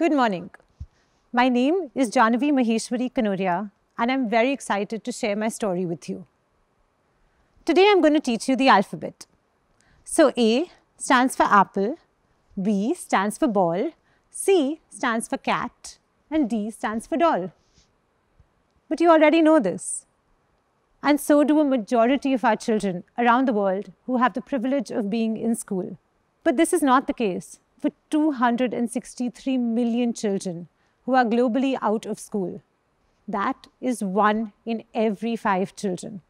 Good morning. My name is Janhvi Maheshwari Kanoria and I'm very excited to share my story with you. Today I'm going to teach you the alphabet. So A stands for apple, B stands for ball, C stands for cat and D stands for doll. But you already know this. And so do a majority of our children around the world who have the privilege of being in school. But this is not the case for 263 million children who are globally out of school. That is one in every five children.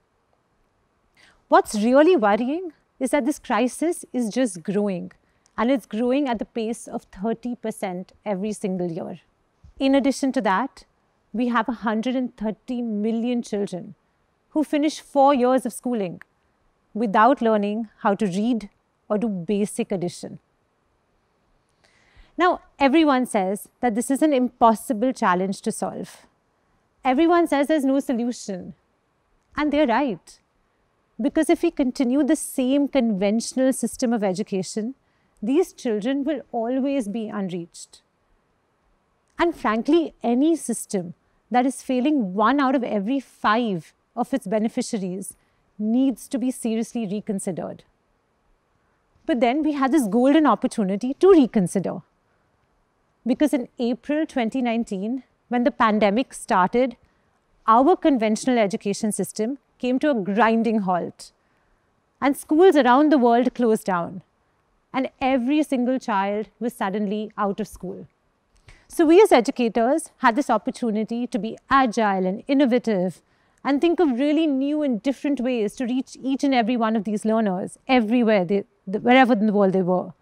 What's really worrying is that this crisis is just growing and it's growing at the pace of 30% every single year. In addition to that, we have 130 million children who finish four years of schooling without learning how to read or do basic addition. Now, everyone says that this is an impossible challenge to solve. Everyone says there's no solution. And they're right. Because if we continue the same conventional system of education, these children will always be unreached. And frankly, any system that is failing one out of every five of its beneficiaries needs to be seriously reconsidered. But then we had this golden opportunity to reconsider. Because in April 2019, when the pandemic started, our conventional education system came to a grinding halt. And schools around the world closed down. And every single child was suddenly out of school. So we as educators had this opportunity to be agile and innovative and think of really new and different ways to reach each and every one of these learners everywhere, they, wherever in the world they were.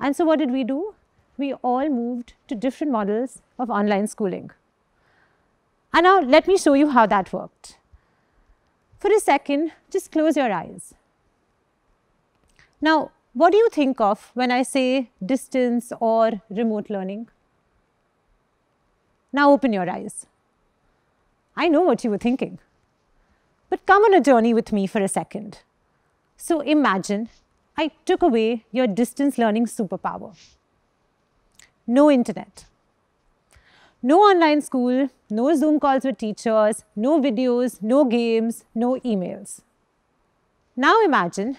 And so what did we do? We all moved to different models of online schooling. And now let me show you how that worked. For a second, just close your eyes. Now, what do you think of when I say distance or remote learning? Now open your eyes. I know what you were thinking. But come on a journey with me for a second. So imagine I took away your distance learning superpower. No internet. No online school, no Zoom calls with teachers, no videos, no games, no emails. Now imagine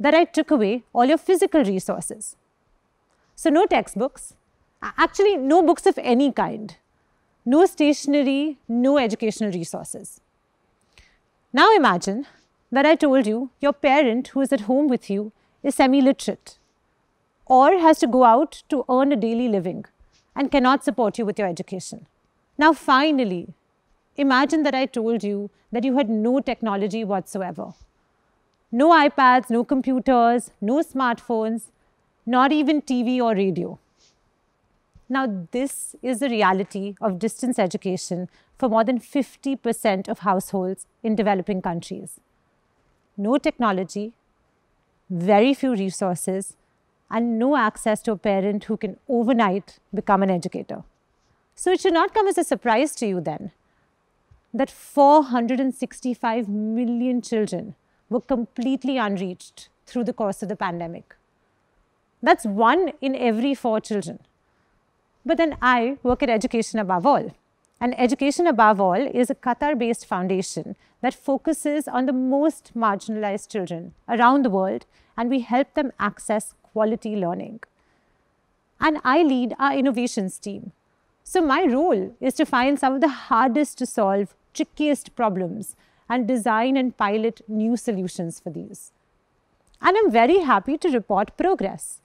that I took away all your physical resources. So no textbooks, actually no books of any kind no stationery, no educational resources. Now imagine that I told you your parent who is at home with you is semi-literate or has to go out to earn a daily living and cannot support you with your education. Now finally, imagine that I told you that you had no technology whatsoever. No iPads, no computers, no smartphones, not even TV or radio. Now, this is the reality of distance education for more than 50% of households in developing countries. No technology, very few resources, and no access to a parent who can overnight become an educator. So it should not come as a surprise to you then that 465 million children were completely unreached through the course of the pandemic. That's one in every four children. But then I work at Education Above All. And Education Above All is a Qatar-based foundation that focuses on the most marginalized children around the world and we help them access quality learning. And I lead our innovations team. So my role is to find some of the hardest to solve, trickiest problems and design and pilot new solutions for these. And I'm very happy to report progress.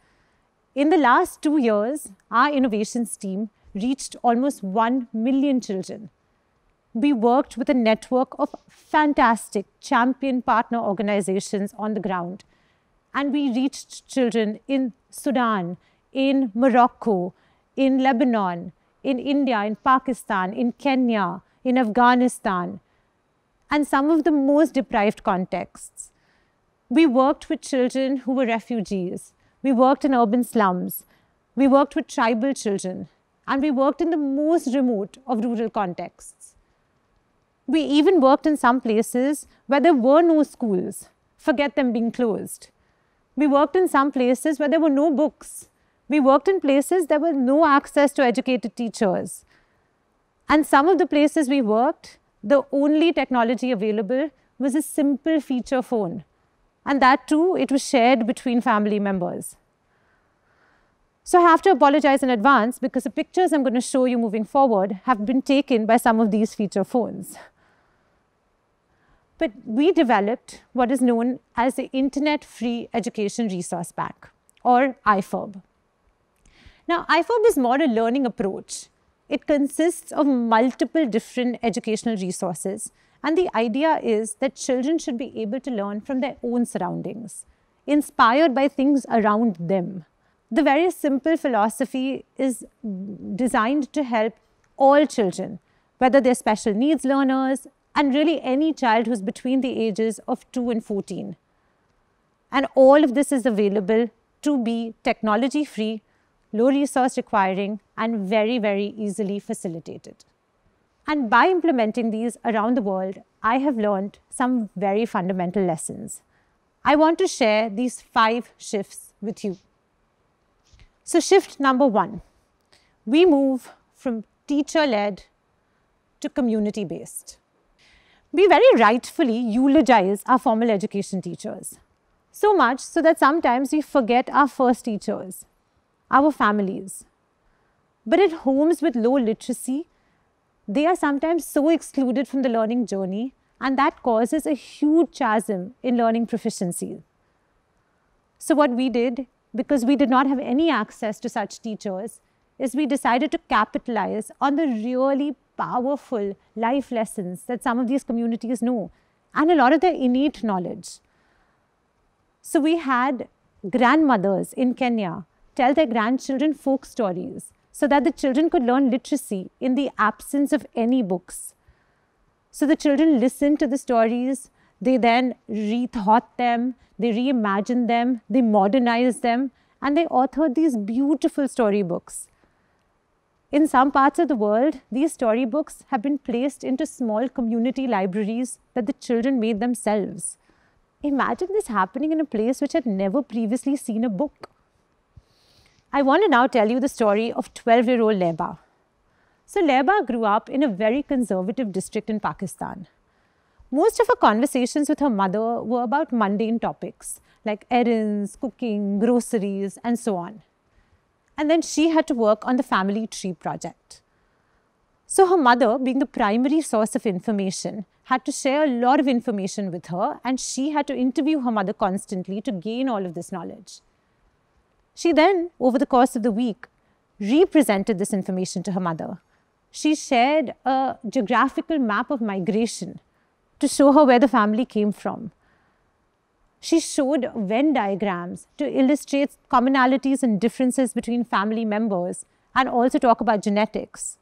In the last two years, our innovations team reached almost 1 million children. We worked with a network of fantastic champion partner organizations on the ground. And we reached children in Sudan, in Morocco, in Lebanon, in India, in Pakistan, in Kenya, in Afghanistan, and some of the most deprived contexts. We worked with children who were refugees, we worked in urban slums. We worked with tribal children. And we worked in the most remote of rural contexts. We even worked in some places where there were no schools. Forget them being closed. We worked in some places where there were no books. We worked in places there was no access to educated teachers. And some of the places we worked, the only technology available was a simple feature phone. And that too, it was shared between family members. So I have to apologize in advance because the pictures I'm going to show you moving forward have been taken by some of these feature phones. But we developed what is known as the Internet Free Education Resource Bank or IFERB. Now, IFERB is more a learning approach. It consists of multiple different educational resources. And the idea is that children should be able to learn from their own surroundings, inspired by things around them. The very simple philosophy is designed to help all children, whether they're special needs learners, and really any child who's between the ages of 2 and 14. And all of this is available to be technology free, low resource requiring, and very, very easily facilitated. And by implementing these around the world, I have learned some very fundamental lessons. I want to share these five shifts with you. So, shift number one we move from teacher led to community based. We very rightfully eulogize our formal education teachers. So much so that sometimes we forget our first teachers, our families. But at homes with low literacy, they are sometimes so excluded from the learning journey, and that causes a huge chasm in learning proficiency. So, what we did because we did not have any access to such teachers, is we decided to capitalize on the really powerful life lessons that some of these communities know and a lot of their innate knowledge. So we had grandmothers in Kenya tell their grandchildren folk stories so that the children could learn literacy in the absence of any books. So the children listened to the stories, they then rethought them, they reimagined them, they modernized them, and they authored these beautiful storybooks. In some parts of the world, these storybooks have been placed into small community libraries that the children made themselves. Imagine this happening in a place which had never previously seen a book. I want to now tell you the story of 12 year old Leba. So, Leba grew up in a very conservative district in Pakistan. Most of her conversations with her mother were about mundane topics like errands, cooking, groceries, and so on. And then she had to work on the family tree project. So her mother, being the primary source of information, had to share a lot of information with her, and she had to interview her mother constantly to gain all of this knowledge. She then, over the course of the week, represented this information to her mother. She shared a geographical map of migration to show her where the family came from. She showed Venn diagrams to illustrate commonalities and differences between family members and also talk about genetics.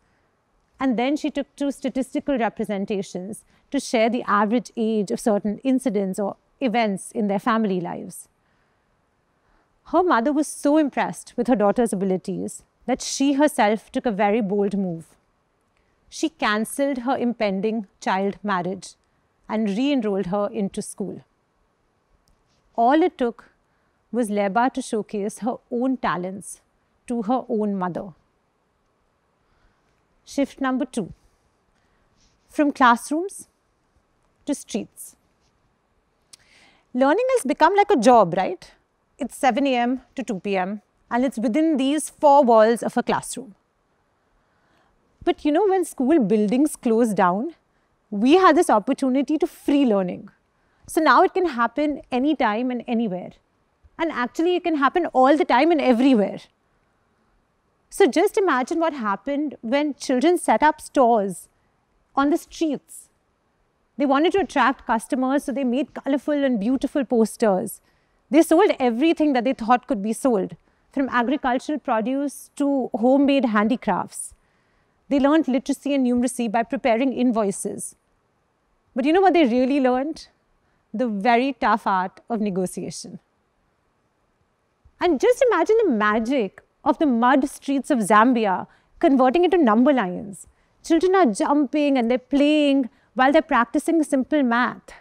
And then she took two statistical representations to share the average age of certain incidents or events in their family lives. Her mother was so impressed with her daughter's abilities that she herself took a very bold move. She cancelled her impending child marriage and re enrolled her into school. All it took was Leba to showcase her own talents to her own mother. Shift number two from classrooms to streets. Learning has become like a job, right? It's 7 a.m. to 2 p.m., and it's within these four walls of a classroom. But you know, when school buildings close down, we had this opportunity to free learning. So now it can happen anytime and anywhere. And actually, it can happen all the time and everywhere. So just imagine what happened when children set up stores on the streets. They wanted to attract customers, so they made colorful and beautiful posters. They sold everything that they thought could be sold, from agricultural produce to homemade handicrafts. They learned literacy and numeracy by preparing invoices. But you know what they really learned? The very tough art of negotiation. And just imagine the magic of the mud streets of Zambia converting into number lines. Children are jumping and they're playing while they're practicing simple math.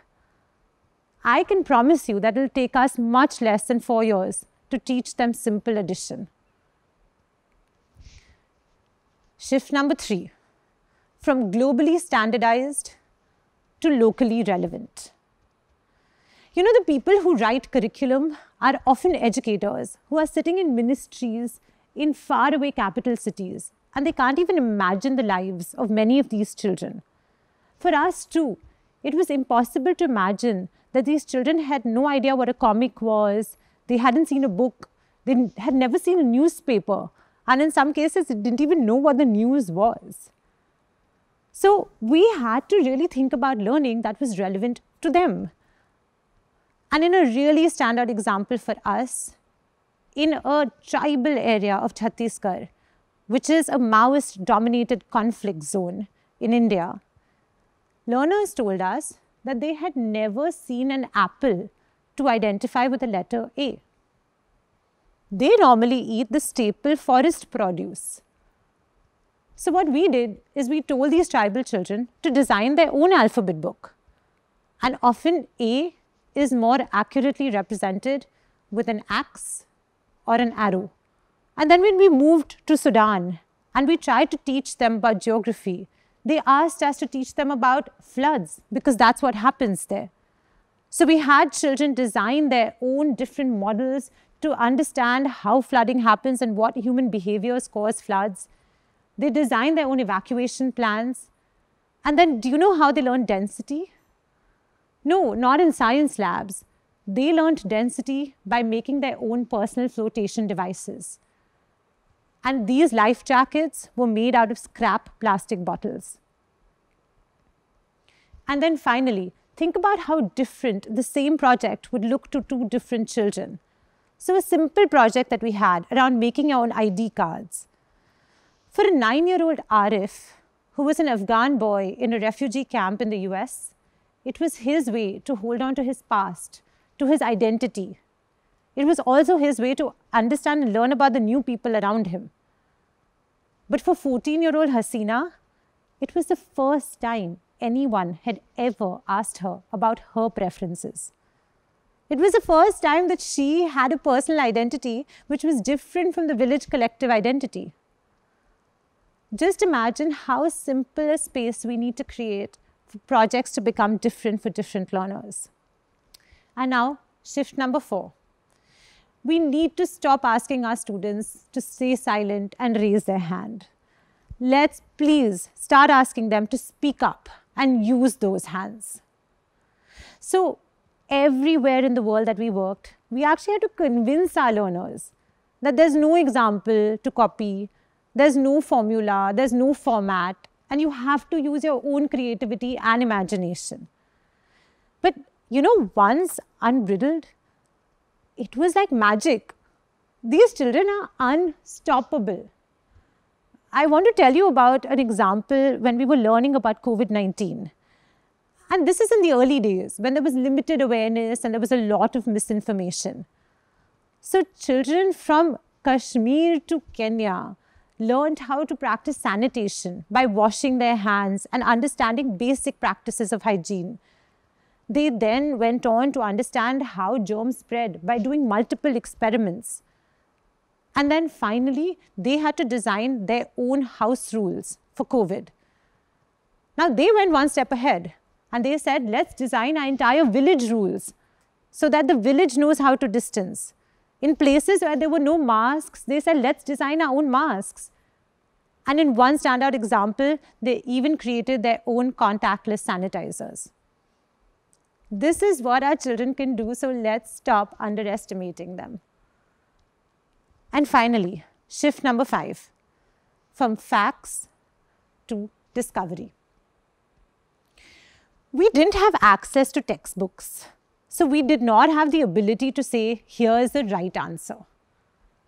I can promise you that it'll take us much less than four years to teach them simple addition. Shift number three from globally standardized to locally relevant. You know, the people who write curriculum are often educators who are sitting in ministries in faraway capital cities, and they can't even imagine the lives of many of these children. For us, too, it was impossible to imagine that these children had no idea what a comic was, they hadn't seen a book, they had never seen a newspaper, and in some cases, they didn't even know what the news was. So, we had to really think about learning that was relevant to them. And in a really standard example for us, in a tribal area of Chhattisgarh, which is a Maoist dominated conflict zone in India, learners told us that they had never seen an apple to identify with the letter A. They normally eat the staple forest produce. So, what we did is we told these tribal children to design their own alphabet book. And often A is more accurately represented with an axe or an arrow. And then when we moved to Sudan and we tried to teach them about geography, they asked us to teach them about floods because that's what happens there. So we had children design their own different models to understand how flooding happens and what human behaviors cause floods. They designed their own evacuation plans. And then, do you know how they learned density? No, not in science labs. They learned density by making their own personal flotation devices. And these life jackets were made out of scrap plastic bottles. And then finally, think about how different the same project would look to two different children. So, a simple project that we had around making our own ID cards. For a nine year old Arif, who was an Afghan boy in a refugee camp in the US, it was his way to hold on to his past, to his identity. It was also his way to understand and learn about the new people around him. But for 14 year old Hasina, it was the first time anyone had ever asked her about her preferences. It was the first time that she had a personal identity which was different from the village collective identity. Just imagine how simple a space we need to create projects to become different for different learners. And now, shift number four. We need to stop asking our students to stay silent and raise their hand. Let's please start asking them to speak up and use those hands. So, everywhere in the world that we worked, we actually had to convince our learners that there's no example to copy, there's no formula, there's no format, and you have to use your own creativity and imagination. But you know, once unbridled, it was like magic. These children are unstoppable. I want to tell you about an example when we were learning about COVID 19. And this is in the early days when there was limited awareness and there was a lot of misinformation. So, children from Kashmir to Kenya learned how to practice sanitation by washing their hands and understanding basic practices of hygiene. They then went on to understand how germs spread by doing multiple experiments. And then finally, they had to design their own house rules for COVID. Now, they went one step ahead and they said, let's design our entire village rules so that the village knows how to distance. In places where there were no masks, they said, let's design our own masks. And in one standout example, they even created their own contactless sanitizers. This is what our children can do, so let's stop underestimating them. And finally, shift number five from facts to discovery. We didn't have access to textbooks, so we did not have the ability to say, here is the right answer.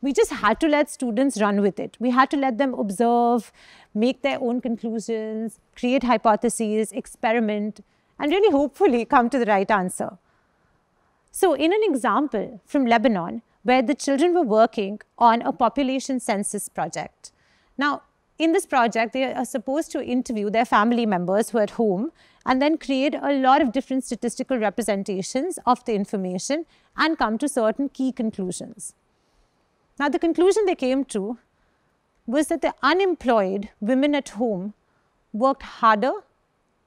We just had to let students run with it. We had to let them observe, make their own conclusions, create hypotheses, experiment, and really hopefully come to the right answer. So, in an example from Lebanon, where the children were working on a population census project. Now, in this project, they are supposed to interview their family members who are at home and then create a lot of different statistical representations of the information and come to certain key conclusions. Now, the conclusion they came to was that the unemployed women at home worked harder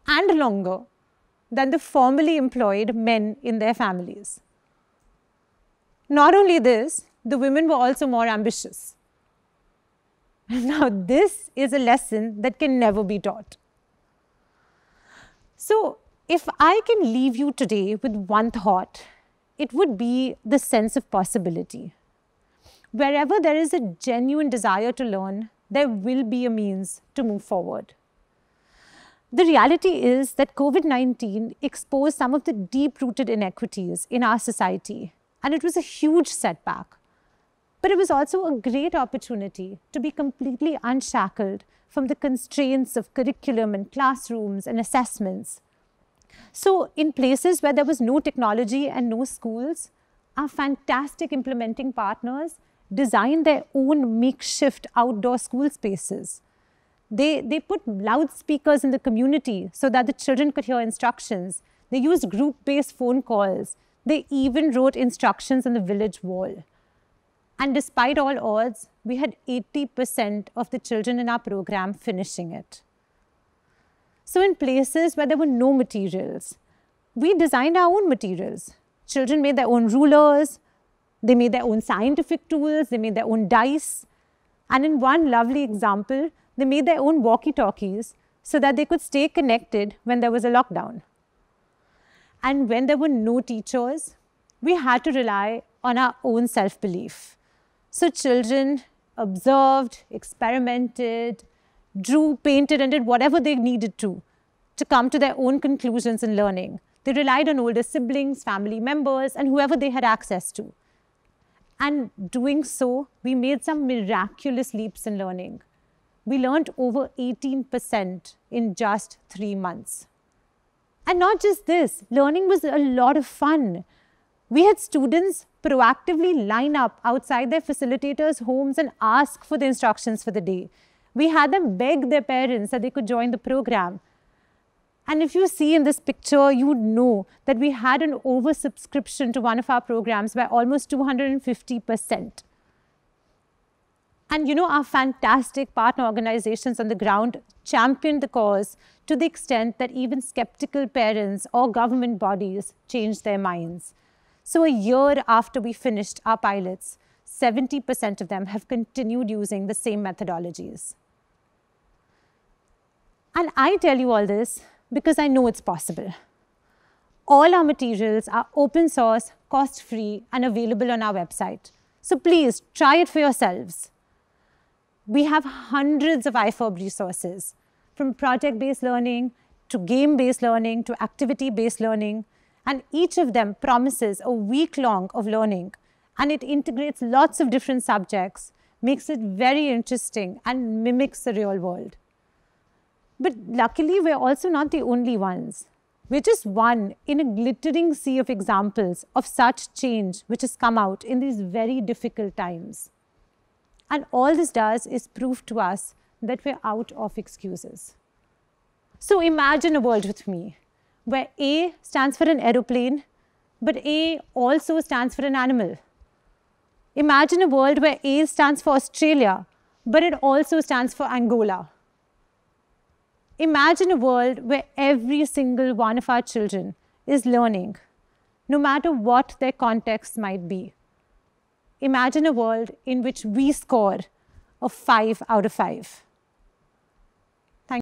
and longer than the formally employed men in their families. Not only this, the women were also more ambitious. Now, this is a lesson that can never be taught. So, if I can leave you today with one thought, it would be the sense of possibility. Wherever there is a genuine desire to learn, there will be a means to move forward. The reality is that COVID 19 exposed some of the deep rooted inequities in our society, and it was a huge setback. But it was also a great opportunity to be completely unshackled from the constraints of curriculum and classrooms and assessments. So, in places where there was no technology and no schools, our fantastic implementing partners designed their own makeshift outdoor school spaces they, they put loudspeakers in the community so that the children could hear instructions. They used group-based phone calls. They even wrote instructions on the village wall. And despite all odds, we had 80% of the children in our program finishing it. So in places where there were no materials, we designed our own materials. Children made their own rulers, they made their own scientific tools, they made their own dice. And in one lovely example, they made their own walkie-talkies so that they could stay connected when there was a lockdown. And when there were no teachers, we had to rely on our own self-belief. So children observed, experimented, drew, painted, and did whatever they needed to to come to their own conclusions in learning. They relied on older siblings, family members, and whoever they had access to. And doing so, we made some miraculous leaps in learning we learned over 18% in just three months. And not just this, learning was a lot of fun. We had students proactively line up outside their facilitators' homes and ask for the instructions for the day. We had them beg their parents that they could join the program. And if you see in this picture, you would know that we had an oversubscription to one of our programs by almost 250%. And you know, our fantastic partner organizations on the ground championed the cause to the extent that even skeptical parents or government bodies changed their minds. So a year after we finished our pilots, 70% of them have continued using the same methodologies. And I tell you all this because I know it's possible. All our materials are open source, cost free, and available on our website. So please try it for yourselves we have hundreds of IFERB resources, from project-based learning to game-based learning to activity-based learning, and each of them promises a week long of learning, and it integrates lots of different subjects, makes it very interesting, and mimics the real world. But luckily, we're also not the only ones. We're just one in a glittering sea of examples of such change which has come out in these very difficult times. And all this does is prove to us that we're out of excuses. So imagine a world with me where A stands for an aeroplane, but A also stands for an animal. Imagine a world where A stands for Australia, but it also stands for Angola. Imagine a world where every single one of our children is learning, no matter what their context might be imagine a world in which we score a 5 out of 5.